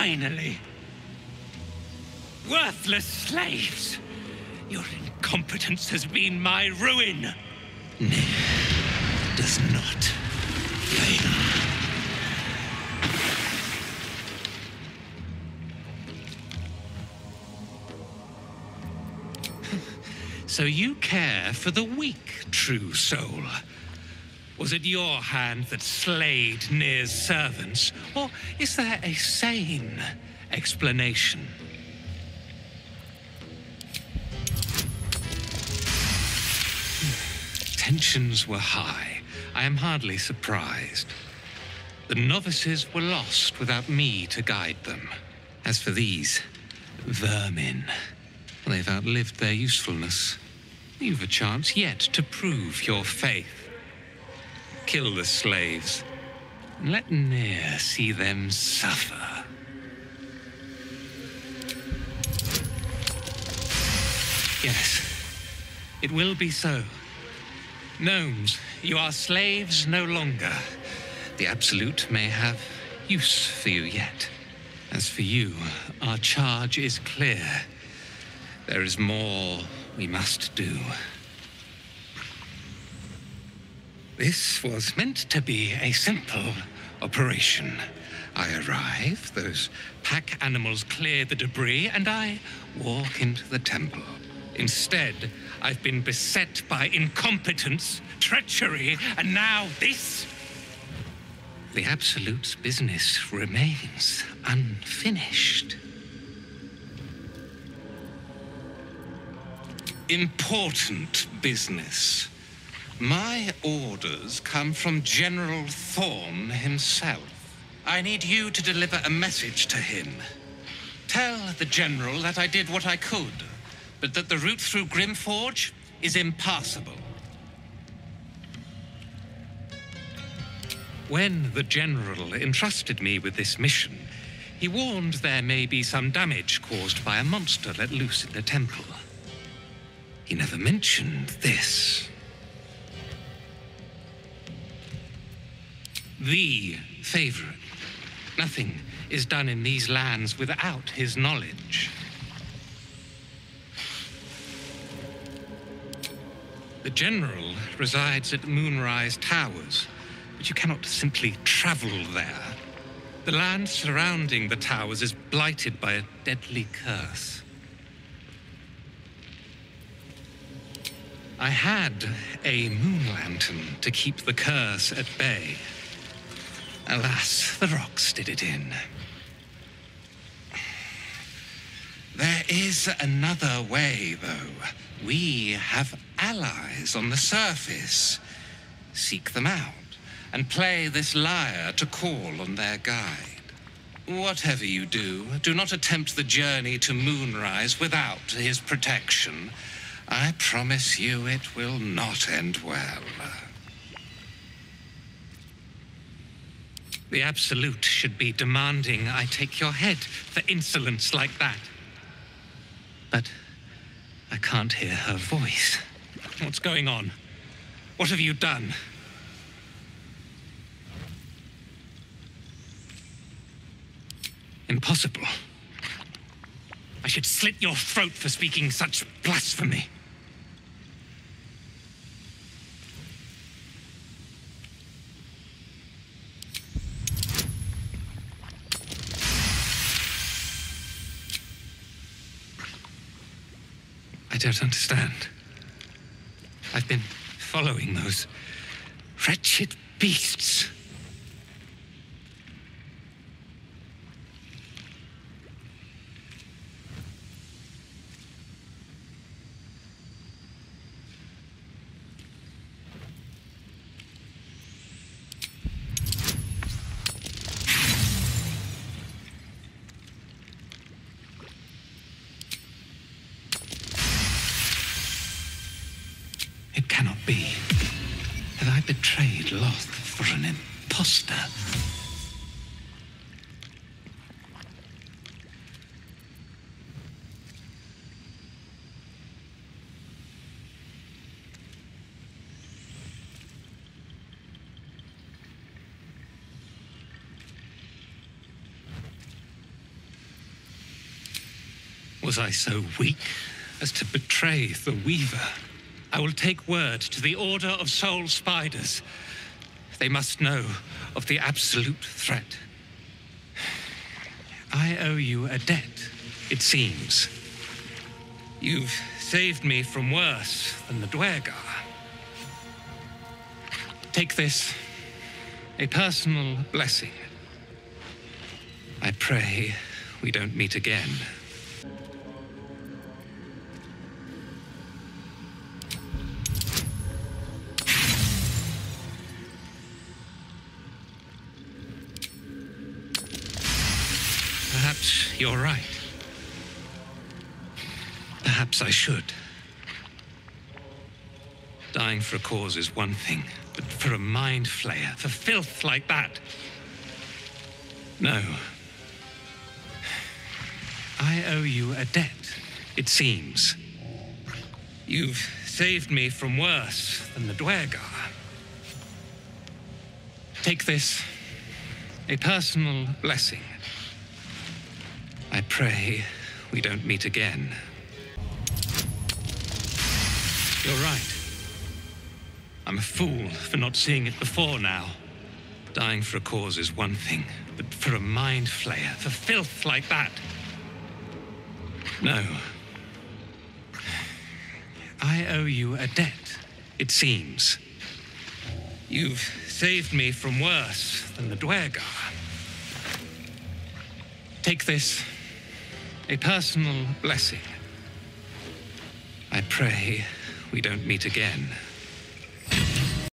Finally! Worthless slaves! Your incompetence has been my ruin! Nere, Does not fail. So you care for the weak, true soul? Was it your hand that slayed Nere's servants? Or is there a sane explanation? Tensions were high. I am hardly surprised. The novices were lost without me to guide them. As for these vermin, they've outlived their usefulness. You've a chance yet to prove your faith. Kill the slaves. and Let Nere see them suffer. Yes, it will be so. Gnomes, you are slaves no longer. The Absolute may have use for you yet. As for you, our charge is clear. There is more we must do. This was meant to be a simple operation. I arrive, those pack animals clear the debris, and I walk into the temple. Instead, I've been beset by incompetence, treachery, and now this. The Absolute's business remains unfinished. Important business. My orders come from General Thorm himself. I need you to deliver a message to him. Tell the General that I did what I could, but that the route through Grymforge is impassable. When the General entrusted me with this mission, he warned there may be some damage caused by a monster let loose in the temple. He never mentioned this. The favorite. Nothing is done in these lands without his knowledge. The General resides at Moonrise Towers, but you cannot simply travel there. The land surrounding the towers is blighted by a deadly curse. I had a moon lantern to keep the curse at bay. Alas, the rocks did it in. There is another way, though. We have allies on the surface. Seek them out and play this lyre to call on their guide. Whatever you do, do not attempt the journey to Moonrise without his protection. I promise you it will not end well. The Absolute should be demanding I take your head for insolence like that. But I can't hear her voice. What's going on? What have you done? Impossible. I should slit your throat for speaking such blasphemy. I don't understand. I've been following those wretched beasts. It cannot be. Have I betrayed Lolth for an impostor? Was I so weak as to betray the Weaver? I will take word to the Order of Soul Spiders. They must know of the absolute threat. I owe you a debt, it seems. You've saved me from worse than the Duergar. Take this, a personal blessing. I pray we don't meet again. Perhaps you're right. Perhaps I should. Dying for a cause is one thing, but for a mind flayer, for filth like that. No. I owe you a debt, it seems. You've saved me from worse than the Duergar. Take this, a personal blessing. I pray we don't meet again. You're right. I'm a fool for not seeing it before now. Dying for a cause is one thing, but for a mind flayer, for filth like that. No. I owe you a debt, it seems. You've saved me from worse than the Duergar. Take this, a personal blessing. I pray we don't meet again.